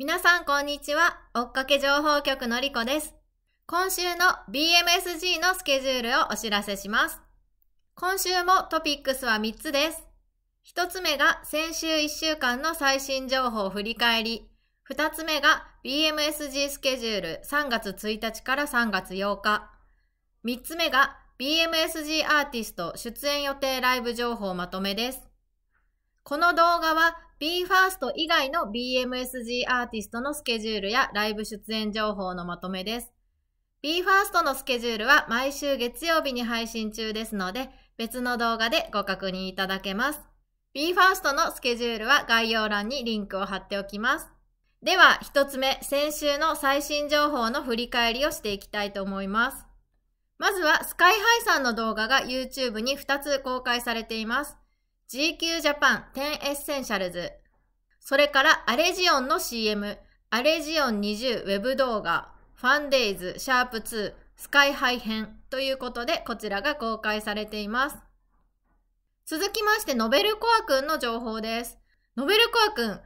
皆さんこんにちは。追っかけ情報局のりこです。今週の BMSG のスケジュールをお知らせします。今週もトピックスは3つです。1つ目が先週1週間の最新情報振り返り。2つ目が BMSG スケジュール3月1日から3月8日。3つ目が BMSG アーティスト出演予定ライブ情報まとめです。この動画は BE:FIRST 以外の BMSG アーティストのスケジュールやライブ出演情報のまとめです。BE:FIRST のスケジュールは毎週月曜日に配信中ですので、別の動画でご確認いただけます。BE:FIRST のスケジュールは概要欄にリンクを貼っておきます。では、一つ目、先週の最新情報の振り返りをしていきたいと思います。まずは、スカイハイさんの動画が YouTube に2つ公開されています。GQ JAPAN 10 Essentials。それからアレジオンの CM、アレジオン20ウェブ動画、 FUN DAYS シャープ2 SKY-HI 編ということでこちらが公開されています。続きまして Novel Core くんの情報です。 Novel Core くん、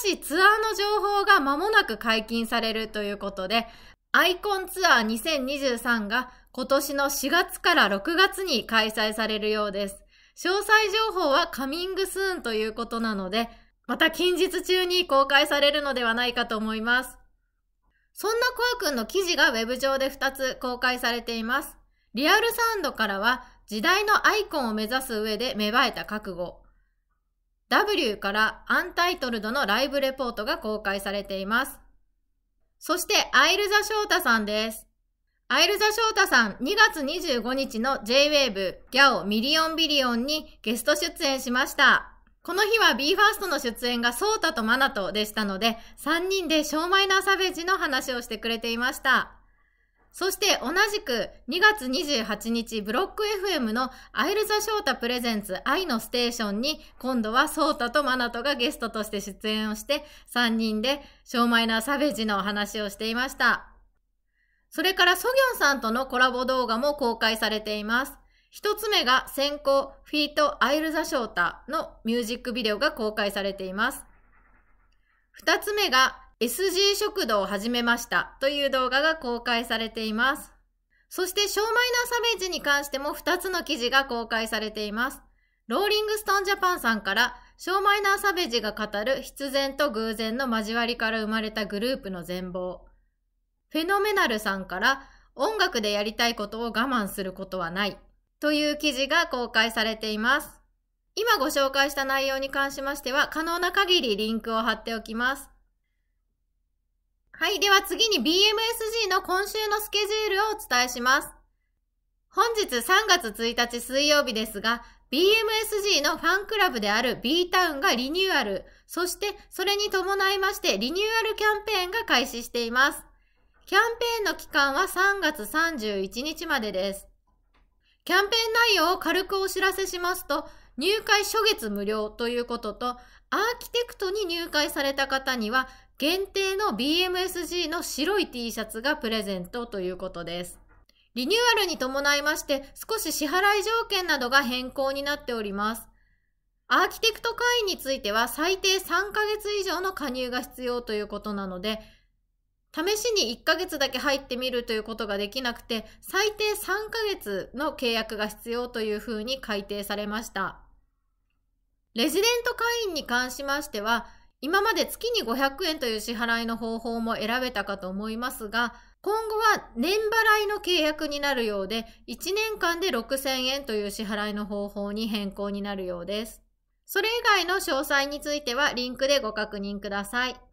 新しいツアーの情報が間もなく解禁されるということで、 iCoN TOUR 2023が今年の4月から6月に開催されるようです。詳細情報はカミングスーンということなので、また近日中に公開されるのではないかと思います。そんなコアくんの記事がウェブ上で2つ公開されています。リアルサウンドからは時代のアイコンを目指す上で芽生えた覚悟。W からアンタイトルドのライブレポートが公開されています。そして、アイルザ・ショータさんです。アイルザ・ショータさん、2月25日の J-Wave ギャオミリオンビリオンにゲスト出演しました。この日は BE:FIRST の出演がソータとマナトでしたので、3人でショーマイナーサベージの話をしてくれていました。そして同じく2月28日ブロック FM のアイルザ・ショータプレゼンツ愛のステーションに今度はソータとマナトがゲストとして出演をして3人でショーマイナーサベージのお話をしていました。それからソギョンさんとのコラボ動画も公開されています。一つ目が先行フィートアイルザショータのミュージックビデオが公開されています。二つ目が SG 食堂を始めましたという動画が公開されています。そしてショーマイナーサベージに関しても2つの記事が公開されています。ローリングストーンジャパンさんからショーマイナーサベージが語る必然と偶然の交わりから生まれたグループの全貌。フェノメナルさんから音楽でやりたいことを我慢することはないという記事が公開されています。今ご紹介した内容に関しましては可能な限りリンクを貼っておきます。はい。では次に BMSG の今週のスケジュールをお伝えします。本日3月1日水曜日ですが、BMSG のファンクラブである B タウンがリニューアル、そしてそれに伴いましてリニューアルキャンペーンが開始しています。キャンペーンの期間は3月31日までです。キャンペーン内容を軽くお知らせしますと、入会初月無料ということと、アーキテクトに入会された方には、限定の BMSG の白い T シャツがプレゼントということです。リニューアルに伴いまして少し支払い条件などが変更になっております。アーキテクト会員については最低3ヶ月以上の加入が必要ということなので、試しに1ヶ月だけ入ってみるということができなくて、最低3ヶ月の契約が必要というふうに改定されました。レジデント会員に関しましては、今まで月に500円という支払いの方法も選べたかと思いますが、今後は年払いの契約になるようで、1年間で6000円という支払いの方法に変更になるようです。それ以外の詳細についてはリンクでご確認ください。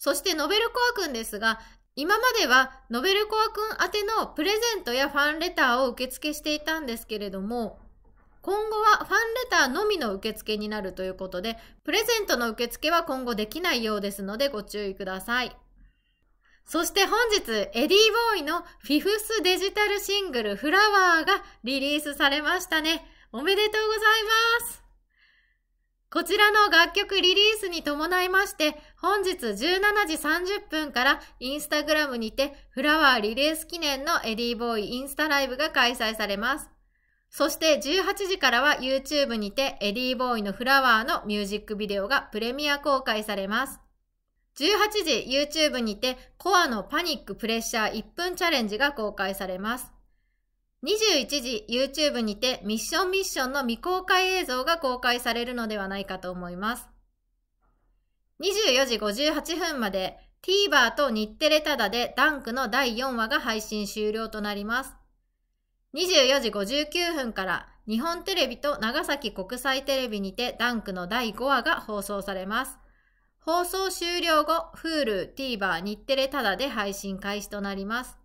そしてノベルコアくんですが、今まではノベルコアくん宛てのプレゼントやファンレターを受付していたんですけれども、今後はファンレターのみの受付になるということで、プレゼントの受付は今後できないようですのでご注意ください。そして本日、エディーボーイのフィフスデジタルシングルフラワーがリリースされましたね。おめでとうございます。こちらの楽曲リリースに伴いまして、本日17時30分からインスタグラムにてフラワーリリース記念のエディーボーイインスタライブが開催されます。そして18時からは YouTube にてエディーボーイのフラワーのミュージックビデオがプレミア公開されます。18時 YouTube にてコアのパニックプレッシャー1分チャレンジが公開されます。21時 YouTube にてミッションミッションの未公開映像が公開されるのではないかと思います。24時58分まで TVer と日テレタダでダンクの第4話が配信終了となります。24時59分から日本テレビと長崎国際テレビにてダンクの第5話が放送されます。放送終了後、Hulu、TVer、日テレタダで配信開始となります。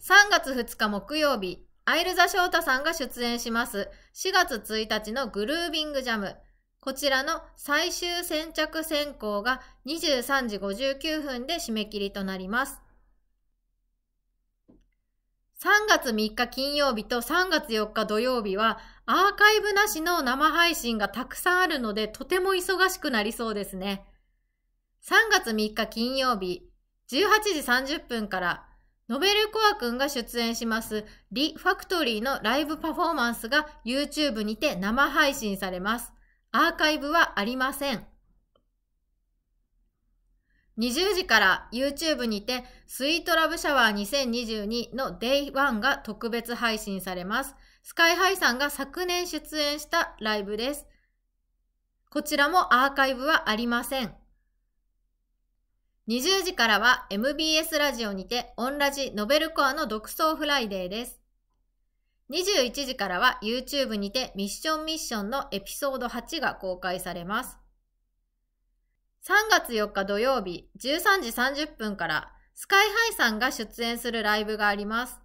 3月2日木曜日、アイルザ翔太さんが出演します。4月1日のグルービングジャム。こちらの最終先着選考が23時59分で締め切りとなります。3月3日金曜日と3月4日土曜日はアーカイブなしの生配信がたくさんあるのでとても忙しくなりそうですね。3月3日金曜日18時30分からノベルコアくんが出演しますリ・ファクトリーのライブパフォーマンスが YouTube にて生配信されます。アーカイブはありません。20時から YouTube にて SWEET LOVE SHOWER 2022の Day1 が特別配信されます。 SKY-HI さんが昨年出演したライブです。こちらもアーカイブはありません。20時からは MBS ラジオにてオンラジ Novel Core の独創フライデーです。21時からは YouTube にてミッションミッションのエピソード8が公開されます。3月4日土曜日13時30分からスカイハイさんが出演するライブがあります。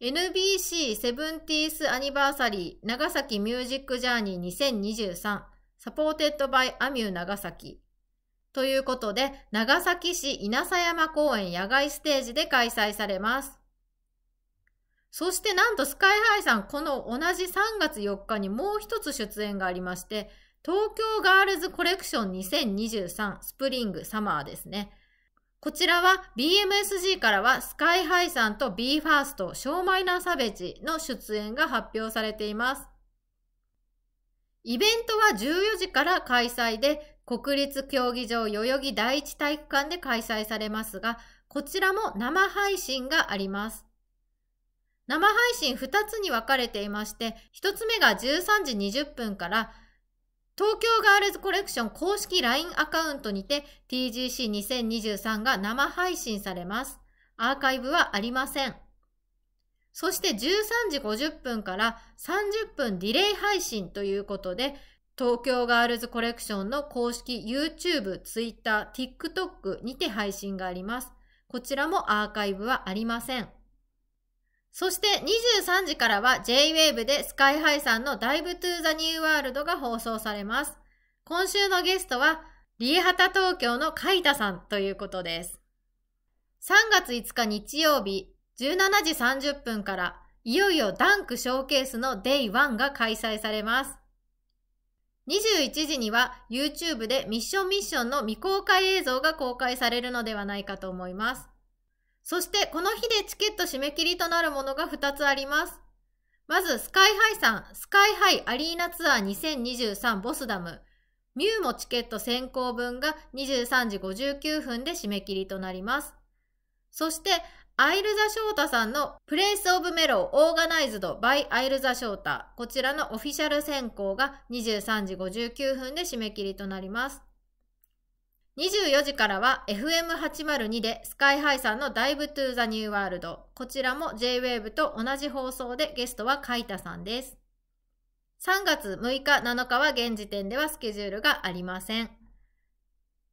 NBC70th アニバーサリー長崎ミュージックジャーニー2023サポーテッドバイアミュー長崎ということで、長崎市稲佐山公園野外ステージで開催されます。そしてなんとスカイハイさん、この同じ3月4日にもう一つ出演がありまして、東京ガールズコレクション2023スプリングサマーですね。こちらは BMSG からはスカイハイさんと BE:FIRST ショーマイナーサベジの出演が発表されています。イベントは14時から開催で国立競技場代々木第一体育館で開催されますが、こちらも生配信があります。生配信2つに分かれていまして、1つ目が13時20分から、東京ガールズコレクション公式 LINE アカウントにて TGC2023 が生配信されます。アーカイブはありません。そして13時50分から30分ディレイ配信ということで、東京ガールズコレクションの公式 YouTube、Twitter、TikTok にて配信があります。こちらもアーカイブはありません。そして23時からは J-Wave でスカイハイさんの Dive to the New World が放送されます。今週のゲストはリエハタ東京のカイタさんということです。3月5日日曜日17時30分からいよいよダンクショーケースの Day1 が開催されます。21時には YouTube でミッションミッションの未公開映像が公開されるのではないかと思います。そしてこの日でチケット締め切りとなるものが2つあります。まずスカイハイさん、スカイハイアリーナツアー2023ボスダム。ミューもチケット先行分が23時59分で締め切りとなります。そしてアイルザ・ショータさんのプレイス・オブ・メロオーガナイズド・バイ・アイルザ・ショータこちらのオフィシャル選考が23時59分で締め切りとなります。24時からは FM802 でスカイハイさんのダイブトゥーザニューワールドこちらも J-Wave と同じ放送でゲストはカイタさんです。3月6日7日は現時点ではスケジュールがありません。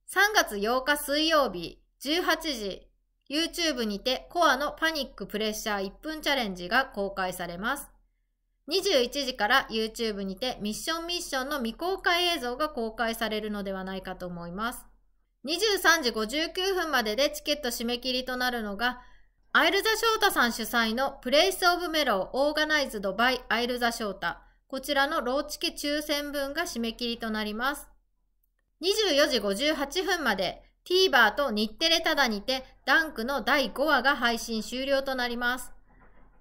3月8日水曜日18時 YouTube にてコアのパニックプレッシャー1分チャレンジが公開されます。21時から YouTube にてミッションミッションの未公開映像が公開されるのではないかと思います。23時59分まででチケット締め切りとなるのが、 Aile The Shota さん主催の Place of Mellow organized by Aile The Shota。こちらのローチケ抽選分が締め切りとなります。24時58分まで TVer と日テレタダにて D.U.N.K. の第5話が配信終了となります。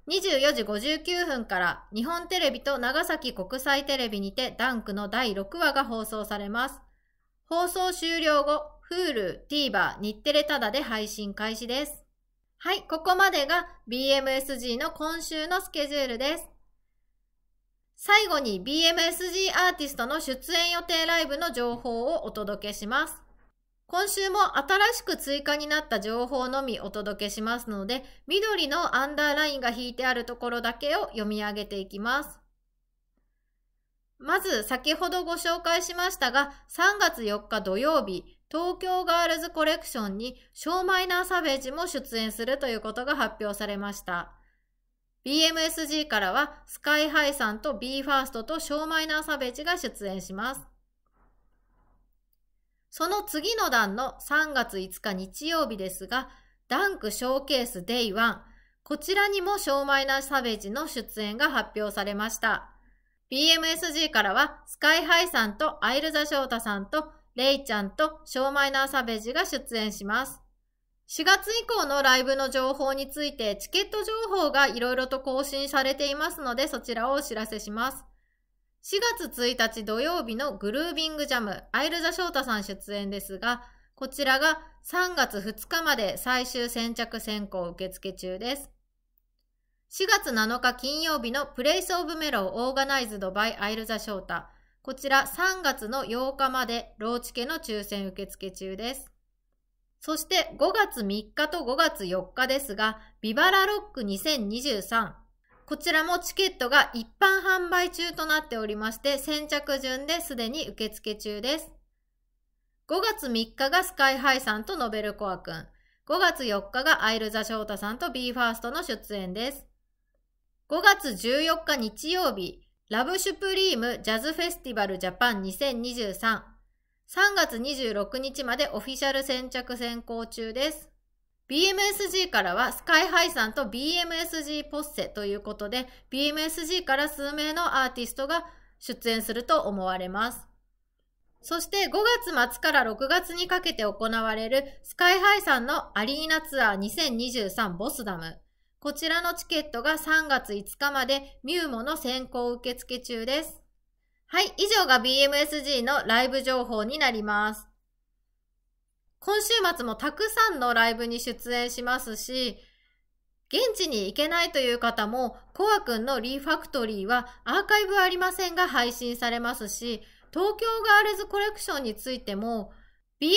24時59分から日本テレビと長崎国際テレビにて D.U.N.K. の第6話が放送されます。放送終了後、Hulu、TVer、日テレタダで配信開始です。はい、ここまでが BMSG の今週のスケジュールです。最後に BMSG アーティストの出演予定ライブの情報をお届けします。今週も新しく追加になった情報のみお届けしますので、緑のアンダーラインが引いてあるところだけを読み上げていきます。まず、先ほどご紹介しましたが、3月4日土曜日、東京ガールズコレクションにショーマイナーサベージも出演するということが発表されました。BMSG からはスカイハイさんと BE:FIRST とショーマイナーサベージが出演します。その次の段の3月5日日曜日ですが、ダンクショーケース Day1、こちらにもショーマイナーサベージの出演が発表されました。BMSG からはスカイハイさんとアイルザ翔太さんとレイちゃんとショーマイナーサベージが出演します。4月以降のライブの情報についてチケット情報がいろいろと更新されていますのでそちらをお知らせします。4月1日土曜日のグルービングジャム、アイルザ翔太さん出演ですが、こちらが3月2日まで最終先着選考受付中です。4月7日金曜日のプレイスオブメロオーガナイズドバイアイルザ翔太。こちら3月の8日までローチケの抽選受付中です。そして5月3日と5月4日ですが、ビバラロック2023。こちらもチケットが一般販売中となっておりまして、先着順ですでに受付中です。5月3日がスカイハイさんとノベルコアくん。5月4日がアイルザ翔太さんと BE:FIRST の出演です。5月14日日曜日、ラブシュプリームジャズフェスティバルジャパン2023。3月26日までオフィシャル先着先行中です。BMSG からはスカイハイさんと BMSG ポッセということで BMSG から数名のアーティストが出演すると思われます。そして5月末から6月にかけて行われるスカイハイさんのアリーナツアー2023ボスダム。こちらのチケットが3月5日までミューモの先行受付中です。はい、以上が BMSG のライブ情報になります。今週末もたくさんのライブに出演しますし、現地に行けないという方も、コアくんのリーファクトリーはアーカイブありませんが配信されますし、東京ガールズコレクションについても、BMSG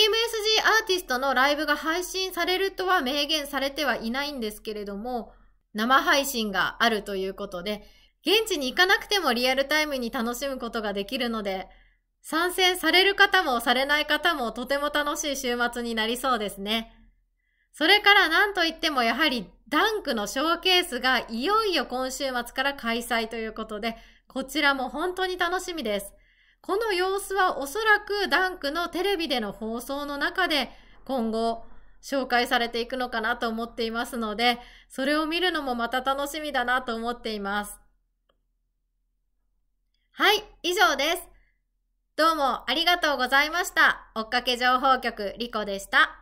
アーティストのライブが配信されるとは明言されてはいないんですけれども、生配信があるということで、現地に行かなくてもリアルタイムに楽しむことができるので、参戦される方もされない方もとても楽しい週末になりそうですね。それから何といってもやはりダンクのショーケースがいよいよ今週末から開催ということで、こちらも本当に楽しみです。この様子はおそらくダンクのテレビでの放送の中で今後紹介されていくのかなと思っていますので、それを見るのもまた楽しみだなと思っています。はい、以上です。どうもありがとうございました。追っかけ情報局リコでした。